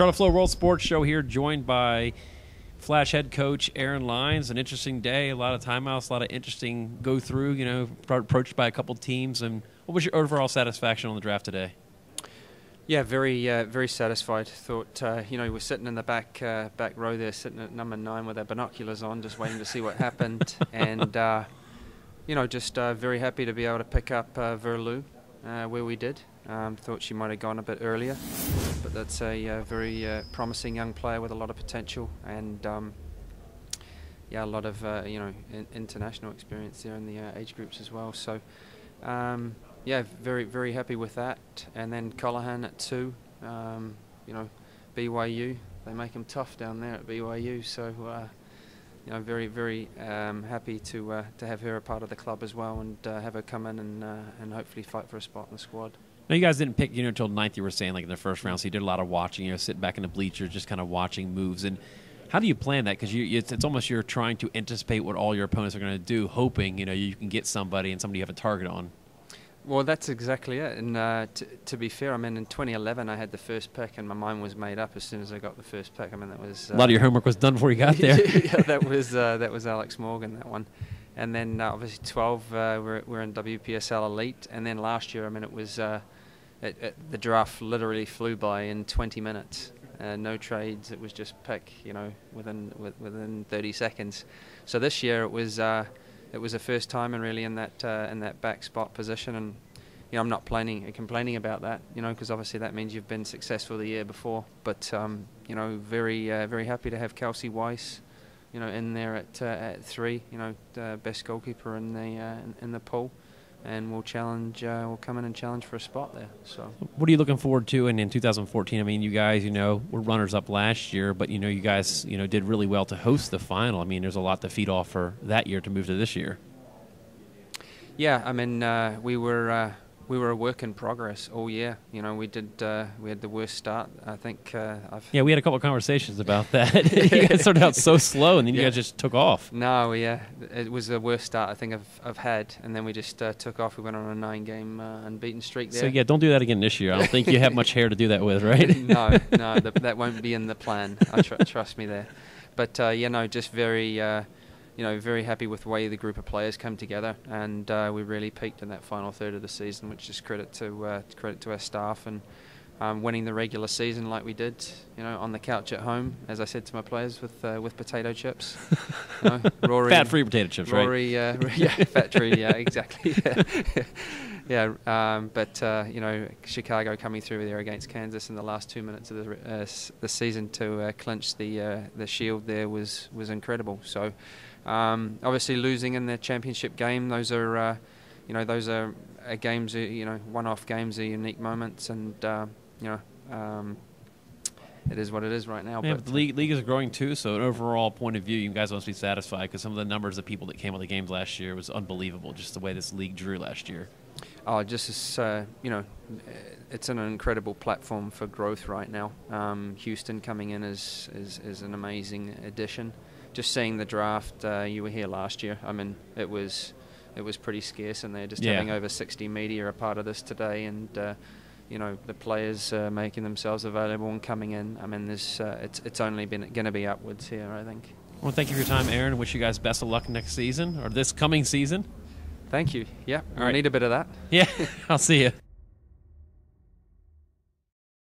Charlie Flowe World Sports Show here, joined by Flash head coach Aaran Lines. An interesting day, a lot of timeouts, a lot of interesting go through. You know, approached by a couple teams. And what was your overall satisfaction on the draft today? Yeah, very uh, very satisfied. Thought uh, you know we're sitting in the back uh, back row there, sitting at number nine with our binoculars on, just waiting to see what happened, and uh, you know just uh, very happy to be able to pick up uh, Verlu where we did. Um, thought she might have gone a bit earlier, but that's a uh, very uh, promising young player with a lot of potential and um, yeah, a lot of uh, you know in international experience there in the uh, age groups as well. So um, yeah, very very happy with that. And then Colohan at two, um, you know, BYU they make them tough down there at BYU. So uh, you know, very very um, happy to uh, to have her a part of the club as well and have her come in and and hopefully fight for a spot in the squad. Now you guys didn't pick, you know, until ninth. You were saying like in the first round, so you did a lot of watching. You know, sitting back in the bleachers, just kind of watching moves. And how do you plan that? Because it's, it's almost you're trying to anticipate what all your opponents are going to do, hoping you know you can get somebody and somebody you have a target on. Well, that's exactly it. And uh, t- to be fair, I mean, in 2011, I had the first pick, and my mind was made up as soon as I got the first pick. I mean, that was uh, a lot of your homework was done before you got there. yeah, that was uh, that was Alex Morgan, that one. And then uh, obviously 12, uh, we're we're in WPSL Elite, and then last year, I mean, it was uh, it, it, the draft literally flew by in 20 minutes. Uh, no trades. It was just pick, you know, within within 30 seconds. So this year it was uh, it was the first time and really in that uh, in that back spot position, and you know I'm not complaining complaining about that, you know, because obviously that means you've been successful the year before. But um, you know, very uh, very happy to have Kelsey Wys, you know, in there at uh, at three, you know, best goalkeeper in the uh, in, in the pool and we'll challenge. Uh, we'll come in and challenge for a spot there. So, what are you looking forward to? And in 2014, I mean, you guys, you know, were runners up last year, but you know, you guys, you know, did really well to host the final. I mean, there's a lot to feed off for that year to move to this year. Yeah, I mean, uh, we were uh, we were a work in progress all year. You know, we did uh, we had the worst start. I think uh, I've yeah, we had a couple of conversations about that. you guys started out so slow, and then you guys just took off. No, yeah, it was the worst start I think I've I've had, and then we just uh, took off. We went on a nine game uh, unbeaten streak there. So yeah, don't do that again this year. I don't think you have much hair to do that with, right? no, no, the, that won't be in the plan. I tr- trust me there. But uh, yeah, no, just very uh, you know, very happy with the way the group of players come together, and uh, we really peaked in that final third of the season, which is credit to uh, credit to our staff and um, winning the regular season like we did, you know, on the couch at home, as I said to my players, with uh, with potato chips, you know, Rory, fat-free potato chips, Rory, right? Uh, yeah, fat-free, yeah, exactly. Yeah, yeah um, but uh, you know, Chicago coming through there against Kansas in the last two minutes of the, uh, the season to uh, clinch the uh, the Shield there was was incredible. So. Um, obviously, losing in the championship game, those are, uh, you know, those are uh, games, you know, one-off games are unique moments, and you know, um, it is what it is right now. Yeah, but, but the league, league is growing too. So, an overall point of view, you guys must be satisfied because some of the numbers of people that came on the games last year was unbelievable. Just the way this league drew last year. Oh, just as uh, you know, it's an incredible platform for growth right now. Um, Houston coming in is, is is an amazing addition just seeing the draft, uh, you were here last year. I mean, it was it was pretty scarce, and they're just yeah. having over 60 media a part of this today, and uh, you know the players uh, making themselves available and coming in. I mean, there's uh, it's it's only been going to be upwards here, I think. Well, thank you for your time, Aaran. Wish you guys best of luck next season or this coming season. Thank you. Yeah, I right. need a bit of that. Yeah, I'll see you.